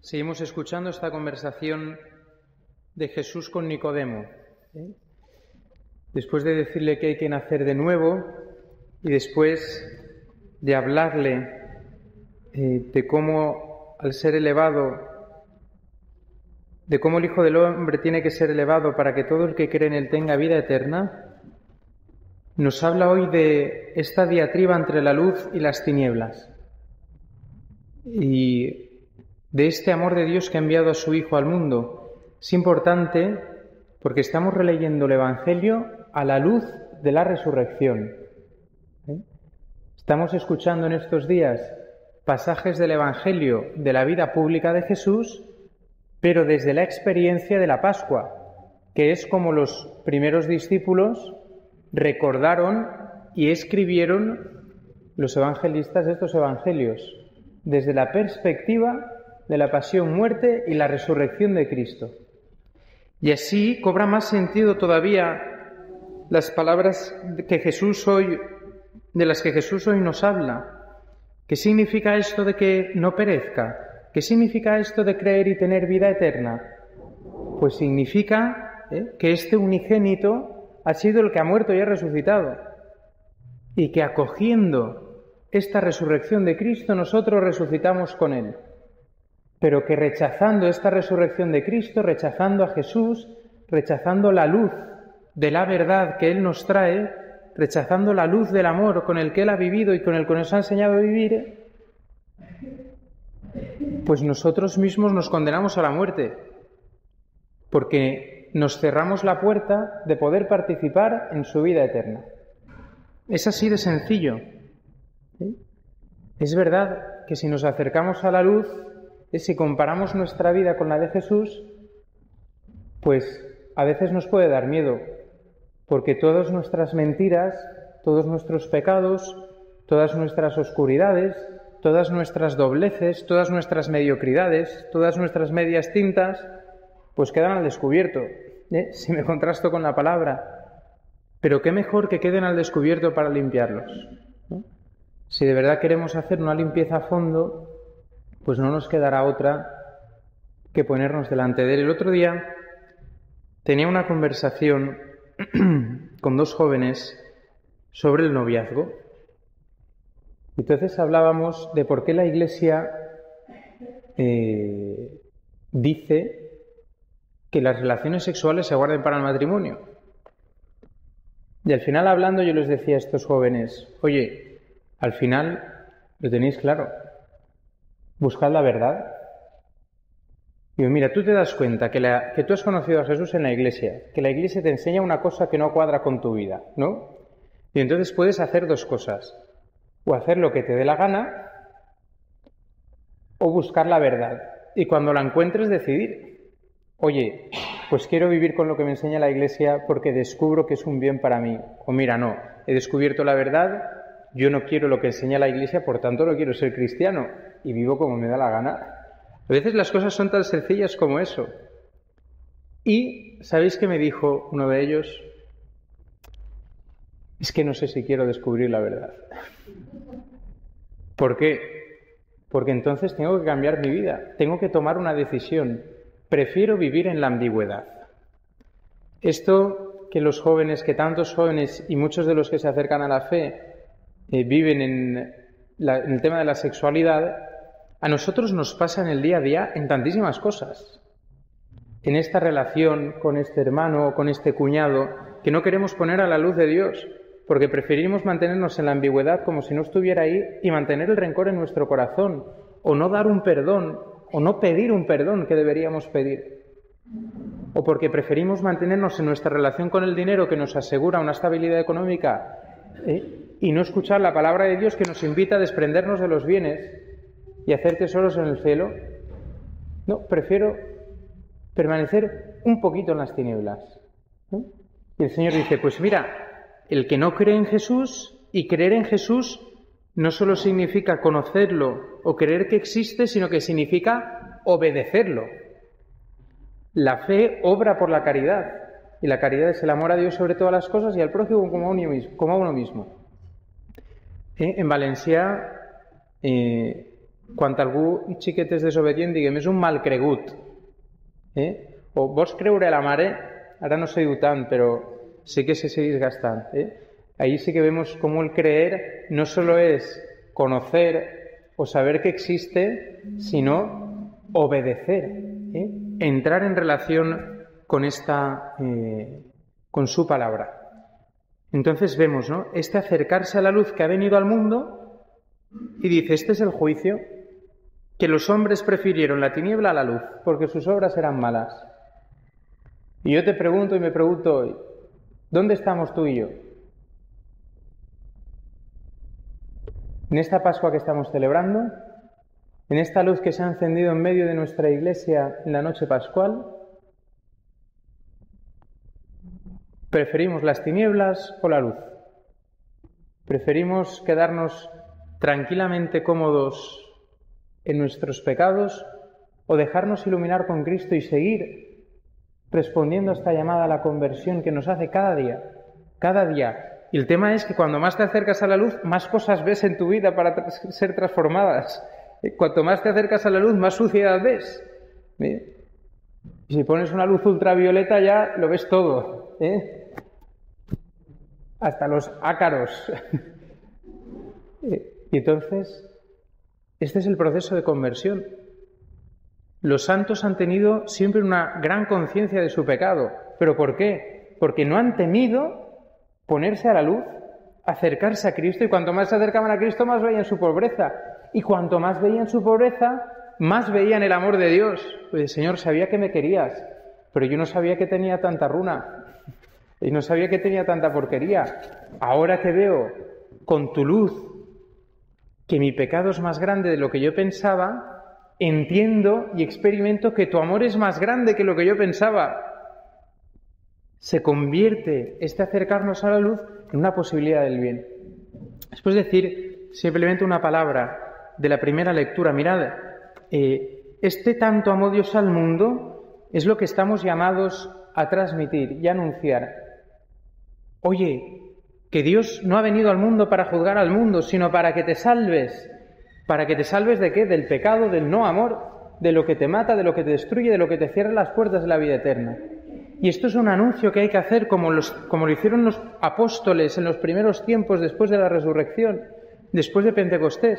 Seguimos escuchando esta conversación de Jesús con Nicodemo. ¿eh? Después de decirle que hay que nacer de nuevo y después de hablarle eh, de cómo al ser elevado, de cómo el Hijo del Hombre tiene que ser elevado para que todo el que cree en él tenga vida eterna, nos habla hoy de esta diatriba entre la luz y las tinieblas. Y de este amor de Dios que ha enviado a su Hijo al mundo. Es importante porque estamos releyendo el Evangelio a la luz de la resurrección. ¿eh? Estamos escuchando en estos días pasajes del Evangelio de la vida pública de Jesús, pero desde la experiencia de la Pascua, que es como los primeros discípulos recordaron y escribieron los evangelistas estos evangelios, desde la perspectiva de la pasión, muerte y la resurrección de Cristo. Y así cobra más sentido todavía las palabras que Jesús hoy, de las que Jesús hoy nos habla. ¿Qué significa esto de que no perezca? ¿Qué significa esto de creer y tener vida eterna? Pues significa ¿eh? que este unigénito ha sido el que ha muerto y ha resucitado. Y que acogiendo esta resurrección de Cristo nosotros resucitamos con Él pero que rechazando esta resurrección de Cristo, rechazando a Jesús, rechazando la luz de la verdad que Él nos trae, rechazando la luz del amor con el que Él ha vivido y con el que nos ha enseñado a vivir, pues nosotros mismos nos condenamos a la muerte, porque nos cerramos la puerta de poder participar en su vida eterna. Es así de sencillo. Es verdad que si nos acercamos a la luz, si comparamos nuestra vida con la de Jesús, pues a veces nos puede dar miedo, porque todas nuestras mentiras, todos nuestros pecados, todas nuestras oscuridades, todas nuestras dobleces, todas nuestras mediocridades, todas nuestras medias tintas, pues quedan al descubierto, ¿eh? si me contrasto con la palabra. Pero qué mejor que queden al descubierto para limpiarlos. Si de verdad queremos hacer una limpieza a fondo, pues no nos quedará otra que ponernos delante de él. El otro día tenía una conversación con dos jóvenes sobre el noviazgo. Entonces hablábamos de por qué la Iglesia eh, dice que las relaciones sexuales se guarden para el matrimonio. Y al final hablando yo les decía a estos jóvenes, oye, al final lo tenéis claro, buscad la verdad. Y mira, tú te das cuenta que, que tú has conocido a Jesús en la iglesia, que la iglesia te enseña una cosa que no cuadra con tu vida, ¿no? Y entonces puedes hacer dos cosas, o hacer lo que te dé la gana, o buscar la verdad. Y cuando la encuentres, decidir, oye, pues quiero vivir con lo que me enseña la iglesia porque descubro que es un bien para mí. O mira, no, he descubierto la verdad, yo no quiero lo que enseña la iglesia, por tanto no quiero ser cristiano y vivo como me da la gana. A veces las cosas son tan sencillas como eso. Y, ¿sabéis qué me dijo uno de ellos? Es que no sé si quiero descubrir la verdad. ¿Por qué? Porque entonces tengo que cambiar mi vida, tengo que tomar una decisión. Prefiero vivir en la ambigüedad. Esto que los jóvenes, que tantos jóvenes y muchos de los que se acercan a la fe eh, viven en, el tema de la sexualidad, a nosotros nos pasa en el día a día en tantísimas cosas. En esta relación con este hermano o con este cuñado que no queremos poner a la luz de Dios, porque preferimos mantenernos en la ambigüedad como si no estuviera ahí y mantener el rencor en nuestro corazón, o no dar un perdón, o no pedir un perdón que deberíamos pedir. O porque preferimos mantenernos en nuestra relación con el dinero que nos asegura una estabilidad económica ¿eh? Y no escuchar la palabra de Dios que nos invita a desprendernos de los bienes y hacer tesoros en el cielo. No, prefiero permanecer un poquito en las tinieblas. Y el Señor dice, pues mira, el que no cree en Jesús y creer en Jesús no solo significa conocerlo o creer que existe, sino que significa obedecerlo. La fe obra por la caridad y la caridad es el amor a Dios sobre todas las cosas y al prójimo como a uno mismo. Como a uno mismo. ¿Eh? En Valencia eh, quan algú xiquet és desobedient, diguem, és un malcregut. Eh? O vols creure la mare, ara no se diu tant, però sí que se sigue gastant. ¿eh? Ahí sí que vemos cómo el creer no solo es conocer o saber que existe, sino obedecer, ¿eh? entrar en relación con esta, eh, con su palabra. Entonces vemos, ¿no? Este acercarse a la luz que ha venido al mundo y dice, este es el juicio, que los hombres prefirieron la tiniebla a la luz, porque sus obras eran malas. Y yo te pregunto y me pregunto hoy, ¿dónde estamos tú y yo? En esta Pascua que estamos celebrando, en esta luz que se ha encendido en medio de nuestra iglesia en la noche pascual, ¿preferimos las tinieblas o la luz? ¿Preferimos quedarnos tranquilamente cómodos en nuestros pecados o dejarnos iluminar con Cristo y seguir respondiendo a esta llamada a la conversión que nos hace cada día, cada día. Y el tema es que cuando más te acercas a la luz, más cosas ves en tu vida para ser transformadas. Cuanto más te acercas a la luz, más suciedad ves. Y si pones una luz ultravioleta ya lo ves todo. ¿Eh? Hasta los ácaros. y entonces este es el proceso de conversión. Los santos han tenido siempre una gran conciencia de su pecado. ¿Pero por qué? Porque no han temido ponerse a la luz, acercarse a Cristo y cuanto más se acercaban a Cristo más veían su pobreza. Y cuanto más veían su pobreza, más veían el amor de Dios. Pues Señor, sabía que me querías, pero yo no sabía que tenía tanta runa y no sabía que tenía tanta porquería. Ahora que veo con tu luz que mi pecado es más grande de lo que yo pensaba, entiendo y experimento que tu amor es más grande que lo que yo pensaba. Se convierte este acercarnos a la luz en una posibilidad del bien. Después decir simplemente una palabra de la primera lectura. Mirad, eh, este tanto amó Dios al mundo es lo que estamos llamados a transmitir y anunciar. Oye, que Dios no ha venido al mundo para juzgar al mundo, sino para que te salves. ¿Para que te salves de qué? Del pecado, del no amor, de lo que te mata, de lo que te destruye, de lo que te cierra las puertas de la vida eterna. Y esto es un anuncio que hay que hacer como, lo hicieron los apóstoles en los primeros tiempos después de la resurrección, después de Pentecostés.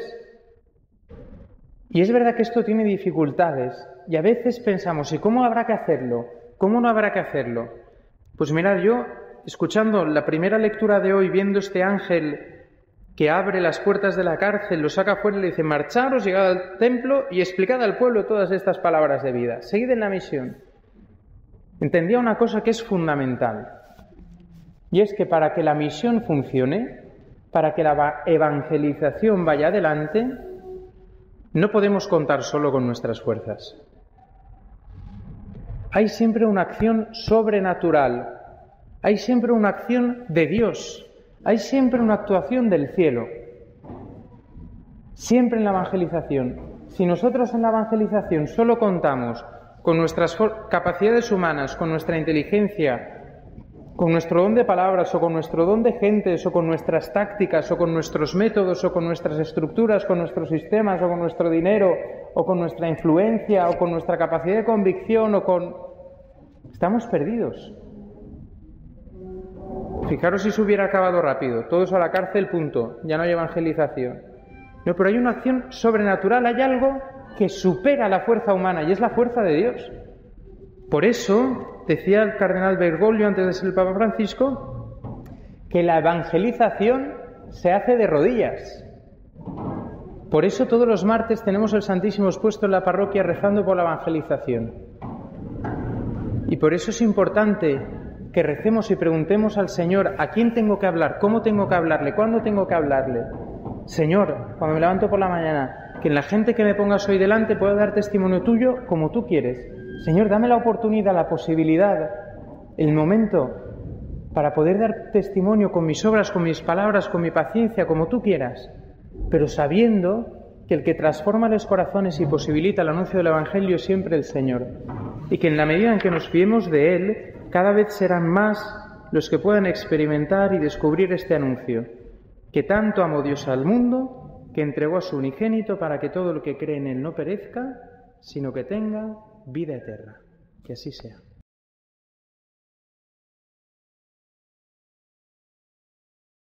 Y es verdad que esto tiene dificultades y a veces pensamos, ¿y cómo habrá que hacerlo? ¿Cómo no habrá que hacerlo? Pues mirad, yo escuchando la primera lectura de hoy, viendo este ángel que abre las puertas de la cárcel, lo saca fuera y le dice, marcharos, llegad al templo y explicad al pueblo todas estas palabras de vida. Seguid en la misión. Entendía una cosa que es fundamental, y es que para que la misión funcione, para que la evangelización vaya adelante, no podemos contar solo con nuestras fuerzas. Hay siempre una acción sobrenatural hay siempre una acción de Dios, hay siempre una actuación del cielo, siempre en la evangelización. Si nosotros en la evangelización solo contamos con nuestras capacidades humanas, con nuestra inteligencia, con nuestro don de palabras o con nuestro don de gentes o con nuestras tácticas o con nuestros métodos o con nuestras estructuras, con nuestros sistemas o con nuestro dinero o con nuestra influencia o con nuestra capacidad de convicción o con... Estamos perdidos. Fijaros si se hubiera acabado rápido, todos a la cárcel, punto, ya no hay evangelización. No, pero hay una acción sobrenatural, hay algo que supera la fuerza humana y es la fuerza de Dios. Por eso, decía el cardenal Bergoglio antes de ser el Papa Francisco, que la evangelización se hace de rodillas. Por eso todos los martes tenemos el Santísimo expuesto en la parroquia rezando por la evangelización. Y por eso es importante que recemos y preguntemos al Señor a quién tengo que hablar, cómo tengo que hablarle, cuándo tengo que hablarle. Señor, cuando me levanto por la mañana, que en la gente que me pongas hoy delante pueda dar testimonio tuyo como tú quieres. Señor, dame la oportunidad, la posibilidad, el momento para poder dar testimonio con mis obras, con mis palabras, con mi paciencia, como tú quieras, pero sabiendo que el que transforma los corazones y posibilita el anuncio del Evangelio es siempre el Señor, y que en la medida en que nos fiemos de Él, cada vez serán más los que puedan experimentar y descubrir este anuncio, que tanto amó Dios al mundo, que entregó a su unigénito para que todo el que cree en él no perezca, sino que tenga vida eterna. Que así sea.